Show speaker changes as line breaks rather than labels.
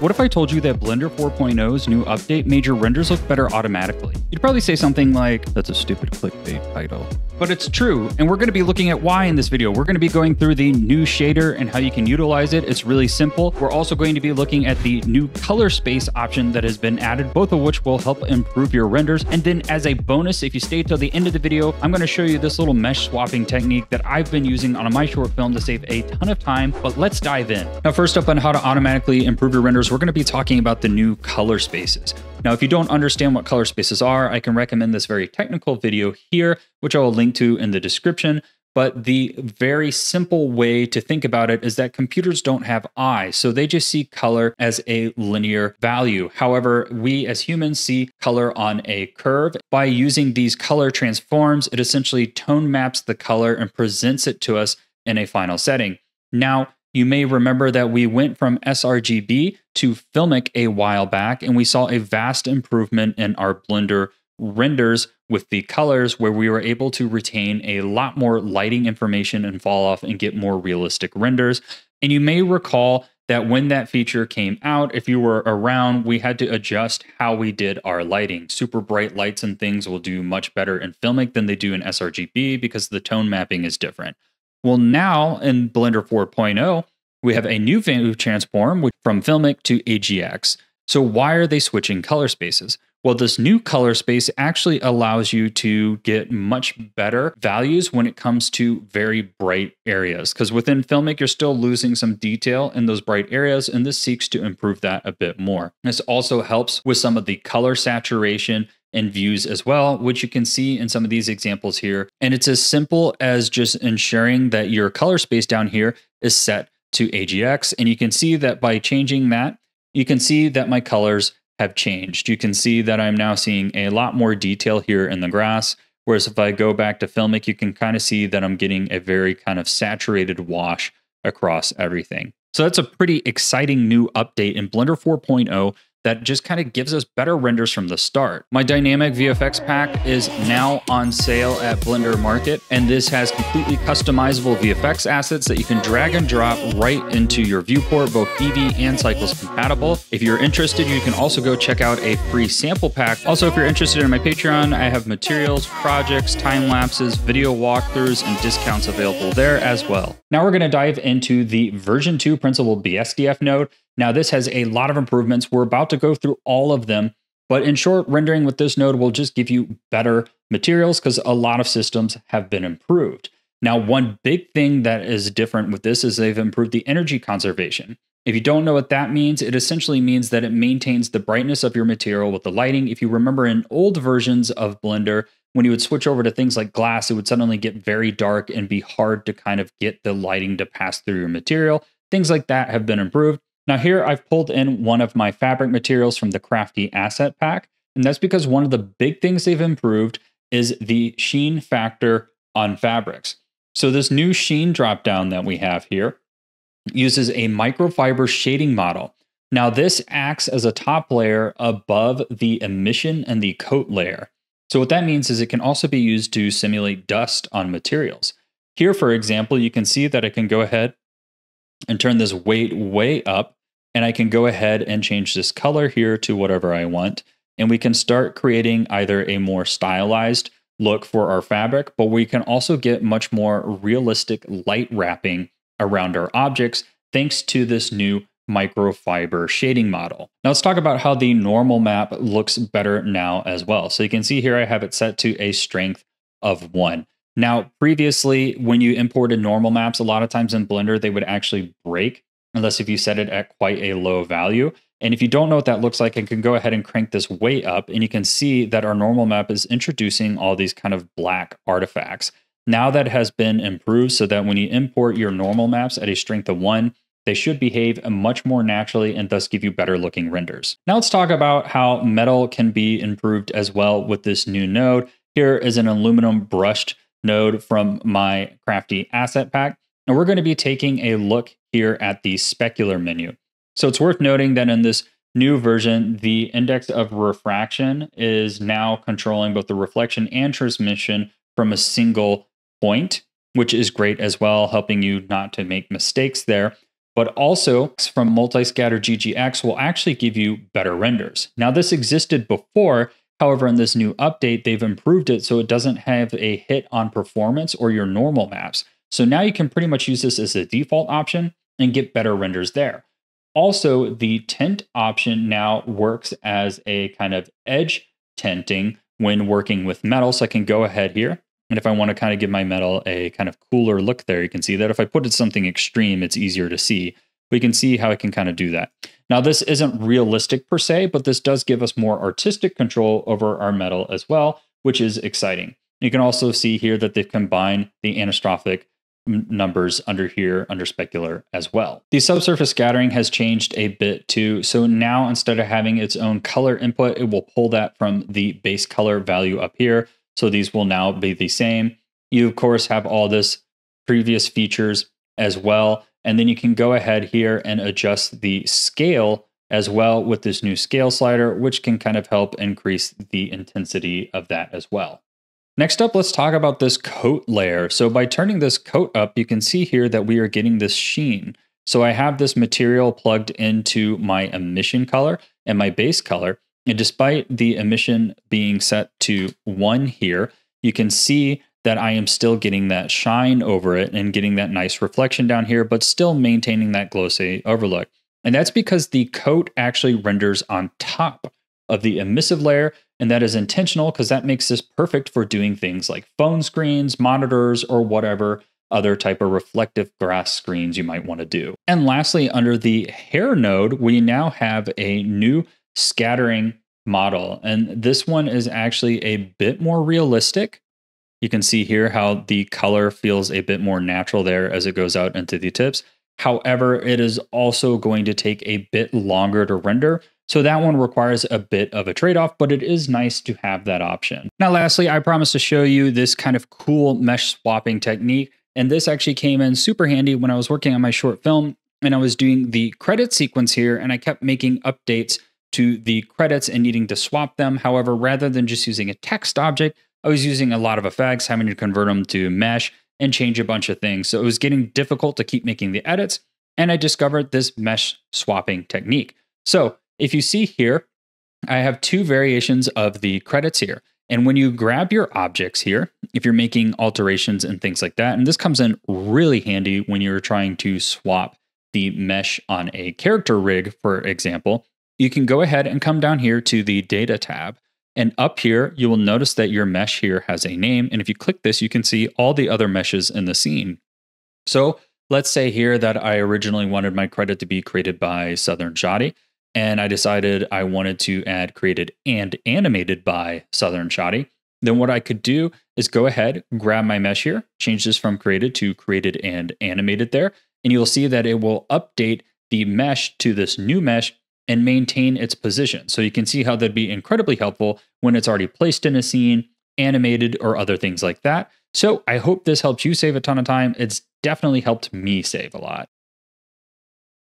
What if I told you that Blender 4.0's new update made your renders look better automatically? You'd probably say something like, that's a stupid clickbait title. But it's true, and we're going to be looking at why in this video. We're going to be going through the new shader and how you can utilize it. It's really simple. We're also going to be looking at the new color space option that has been added, both of which will help improve your renders. And then as a bonus, if you stay till the end of the video, I'm going to show you this little mesh swapping technique that I've been using on my short film to save a ton of time. But let's dive in. Now, first up on how to automatically improve your renders, we're going to be talking about the new color spaces. Now, if you don't understand what color spaces are, I can recommend this very technical video here, which I will link to in the description. But the very simple way to think about it is that computers don't have eyes, so they just see color as a linear value. However, we as humans see color on a curve. By using these color transforms, it essentially tone maps the color and presents it to us in a final setting. Now, you may remember that we went from sRGB to Filmic a while back, and we saw a vast improvement in our Blender renders with the colors where we were able to retain a lot more lighting information and fall off and get more realistic renders. And you may recall that when that feature came out, if you were around, we had to adjust how we did our lighting. Super bright lights and things will do much better in Filmic than they do in sRGB because the tone mapping is different. Well, now in Blender 4.0, we have a new value transform from Filmic to AGX. So why are they switching color spaces? Well, this new color space actually allows you to get much better values when it comes to very bright areas. Because within Filmic, you're still losing some detail in those bright areas, and this seeks to improve that a bit more. This also helps with some of the color saturation and views as well, which you can see in some of these examples here. And it's as simple as just ensuring that your color space down here is set to AGX. And you can see that by changing that, you can see that my colors have changed. You can see that I'm now seeing a lot more detail here in the grass. Whereas if I go back to Filmic, you can kind of see that I'm getting a very kind of saturated wash across everything. So that's a pretty exciting new update in Blender 4.0 that just kind of gives us better renders from the start. My dynamic VFX pack is now on sale at Blender Market, and this has completely customizable VFX assets that you can drag and drop right into your viewport, both Eevee and Cycles compatible. If you're interested, you can also go check out a free sample pack. Also, if you're interested in my Patreon, I have materials, projects, time lapses, video walkthroughs, and discounts available there as well. Now we're going to dive into the version 2 Principled BSDF node. Now, this has a lot of improvements. We're about to go through all of them. But in short, rendering with this node will just give you better materials because a lot of systems have been improved. Now, one big thing that is different with this is they've improved the energy conservation. If you don't know what that means, it essentially means that it maintains the brightness of your material with the lighting. If you remember in old versions of Blender, when you would switch over to things like glass, it would suddenly get very dark and be hard to kind of get the lighting to pass through your material. Things like that have been improved. Now here I've pulled in one of my fabric materials from the Crafty Asset Pack, and that's because one of the big things they've improved is the sheen factor on fabrics. So this new sheen dropdown that we have here uses a microfiber shading model. Now this acts as a top layer above the emission and the coat layer. So what that means is it can also be used to simulate dust on materials. Here, for example, you can see that I can go ahead and turn this weight way up and I can go ahead and change this color here to whatever I want. And we can start creating either a more stylized look for our fabric, but we can also get much more realistic light wrapping around our objects thanks to this new microfiber shading model. Now let's talk about how the normal map looks better now as well. So you can see here I have it set to a strength of one. Now, previously, when you imported normal maps, a lot of times in Blender, they would actually break unless if you set it at quite a low value. And if you don't know what that looks like, I can go ahead and crank this way up and you can see that our normal map is introducing all these kind of black artifacts. Now that has been improved so that when you import your normal maps at a strength of one, they should behave much more naturally and thus give you better looking renders. Now let's talk about how metal can be improved as well with this new node. Here is an aluminum brushed node from my crafty asset pack. And we're going to be taking a look here at the specular menu. So it's worth noting that in this new version, the index of refraction is now controlling both the reflection and transmission from a single point, which is great as well, helping you not to make mistakes there. but also from Multiscatter GGX will actually give you better renders. Now, this existed before. However, in this new update, they've improved it so it doesn't have a hit on performance or your normal maps. So now you can pretty much use this as a default option and get better renders there. Also, the tint option now works as a kind of edge tinting when working with metal. So I can go ahead here. And if I want to kind of give my metal a kind of cooler look there, you can see that if I put it something extreme, it's easier to see. We can see how I can kind of do that. Now, this isn't realistic per se, but this does give us more artistic control over our metal as well, which is exciting. You can also see here that they've combined the anisotropic numbers under here under specular as well. The subsurface scattering has changed a bit too. So now instead of having its own color input, it will pull that from the base color value up here. So these will now be the same. You of course have all this previous features as well. And then you can go ahead here and adjust the scale as well with this new scale slider, which can kind of help increase the intensity of that as well. Next up, let's talk about this coat layer. So by turning this coat up, you can see here that we are getting this sheen. So I have this material plugged into my emission color and my base color. And despite the emission being set to one here, you can see that I am still getting that shine over it and getting that nice reflection down here, but still maintaining that glossy overlook. And that's because the coat actually renders on top of the emissive layer and that is intentional because that makes this perfect for doing things like phone screens, monitors, or whatever other type of reflective glass screens you might want to do. And lastly, under the hair node, we now have a new scattering model. And this one is actually a bit more realistic. You can see here how the color feels a bit more natural there as it goes out into the tips. However, it is also going to take a bit longer to render. So that one requires a bit of a trade off, but it is nice to have that option. Now, lastly, I promised to show you this kind of cool mesh swapping technique. And this actually came in super handy when I was working on my short film and I was doing the credit sequence here and I kept making updates to the credits and needing to swap them. However, rather than just using a text object, I was using a lot of effects, having to convert them to mesh and change a bunch of things. So it was getting difficult to keep making the edits. And I discovered this mesh swapping technique. So if you see here, I have two variations of the credits here. And when you grab your objects here, if you're making alterations and things like that, and this comes in really handy when you're trying to swap the mesh on a character rig, for example, you can go ahead and come down here to the data tab. And up here, you will notice that your mesh here has a name. And if you click this, you can see all the other meshes in the scene. So let's say here that I originally wanted my credit to be created by Southern Shotty and I decided I wanted to add created and animated by Southern Shotty, then what I could do is go ahead, grab my mesh here, change this from created to created and animated there, and you'll see that it will update the mesh to this new mesh and maintain its position. So you can see how that'd be incredibly helpful when it's already placed in a scene, animated, or other things like that. So I hope this helps you save a ton of time. It's definitely helped me save a lot.